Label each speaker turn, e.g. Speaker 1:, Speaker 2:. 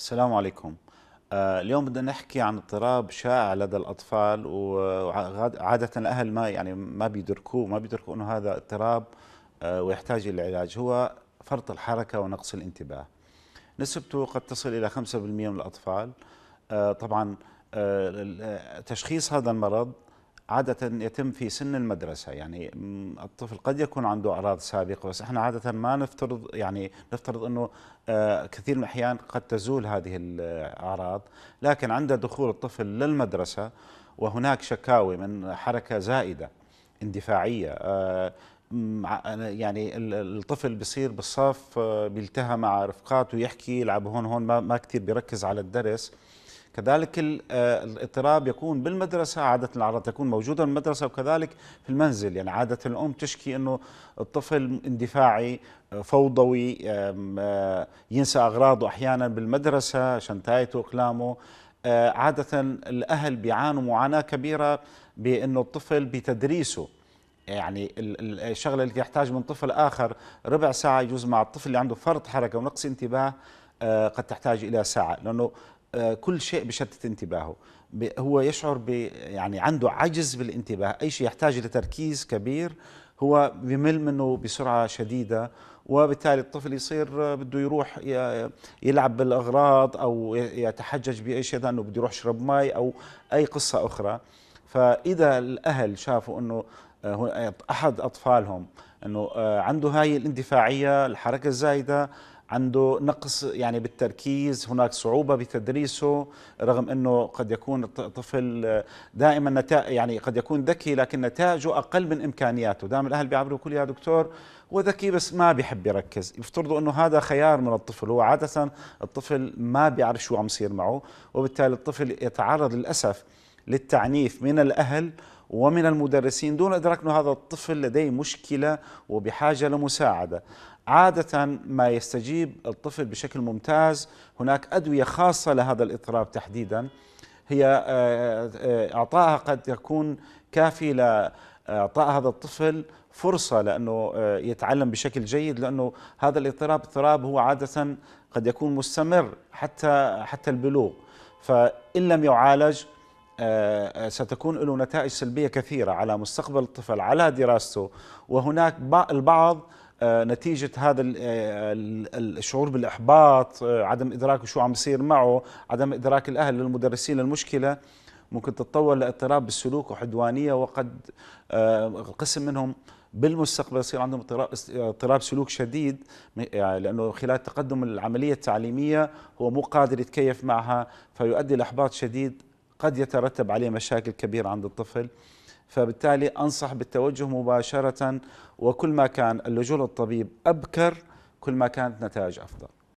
Speaker 1: السلام عليكم. آه، اليوم بدنا نحكي عن اضطراب شائع لدى الأطفال وعادة الأهل ما يعني ما بيدركوه ما بيدركوا إنه هذا اضطراب آه، ويحتاج إلى علاج. هو فرط الحركة ونقص الانتباه. نسبته قد تصل إلى 5% من الأطفال. آه، طبعا تشخيص هذا المرض عادة يتم في سن المدرسة. يعني الطفل قد يكون عنده أعراض سابقة بس إحنا عادة ما نفترض يعني نفترض أنه آه، كثير من الأحيان قد تزول هذه الأعراض. لكن عند دخول الطفل للمدرسة وهناك شكاوي من حركة زائدة اندفاعية آه، يعني الطفل بصير بالصف آه، بيلتهى مع رفقاته يحكي يلعب هون هون ما كثير بيركز على الدرس. كذلك آه، الاضطراب يكون بالمدرسة عادة الأعراض تكون موجودة بالمدرسة وكذلك في المنزل. يعني عادة الأم تشكي أنه الطفل اندفاعي آه، فوضوي آه، ينسى أغراضه أحيانا بالمدرسة شنتايته أقلامه. عادة الأهل بيعانوا معاناة كبيرة بأنه الطفل بتدريسه. يعني الشغلة اللي يحتاج من طفل آخر ربع ساعة يجوز مع الطفل اللي عنده فرط حركة ونقص انتباه قد تحتاج إلى ساعة. لأنه كل شيء بشتت انتباهه. هو يشعر ب يعني عنده عجز بالانتباه. أي شيء يحتاج لتركيز كبير هو بمل منه بسرعة شديدة وبالتالي الطفل يصير بده يروح يلعب بالأغراض أو يتحجج بأي شيء إنه بده يروح يشرب مي أو أي قصة أخرى. فإذا الأهل شافوا إنه آه، أحد أطفالهم إنه آه، عنده هاي الاندفاعية الحركة الزايدة عنده نقص يعني بالتركيز هناك صعوبة بتدريسه رغم أنه قد يكون الطفل دائما نتائج يعني قد يكون ذكي لكن نتائجه أقل من إمكانياته. دائما الأهل بيعبروا كل يا دكتور هو ذكي بس ما بيحب يركز. يفترضوا أنه هذا خيار من الطفل. هو عادة الطفل ما بيعرف شو عم يصير معه وبالتالي الطفل يتعرض للأسف للتعنيف من الأهل ومن المدرسين دون إدراك أنه هذا الطفل لديه مشكلة وبحاجة لمساعدة. عادة ما يستجيب الطفل بشكل ممتاز هناك أدوية خاصة لهذا الإضطراب تحديدا. هي آه، آه، إعطائها قد يكون كافي لإعطاء هذا الطفل فرصة لأنه آه، يتعلم بشكل جيد لأنه هذا الإضطراب اضطراب هو عادة قد يكون مستمر حتى حتى البلوغ. فإن لم يعالج ستكون له نتائج سلبية كثيرة على مستقبل الطفل على دراسته. وهناك البعض آه، نتيجة هذا آه، الشعور بالإحباط آه، عدم إدراك شو عم يصير معه عدم إدراك الأهل للمدرسين للمشكلة. ممكن تتطور لاضطراب بالسلوك وحدوانية وقد قسم منهم بالمستقبل يصير عندهم اضطراب سلوك شديد يعني لأنه خلال تقدم العملية التعليمية هو مو قادر يتكيف معها فيؤدي لإحباط شديد. قد يترتب عليه مشاكل كبيرة عند الطفل فبالتالي أنصح بالتوجه مباشرة وكل ما كان اللجوء للطبيب أبكر كل ما كانت نتائج أفضل.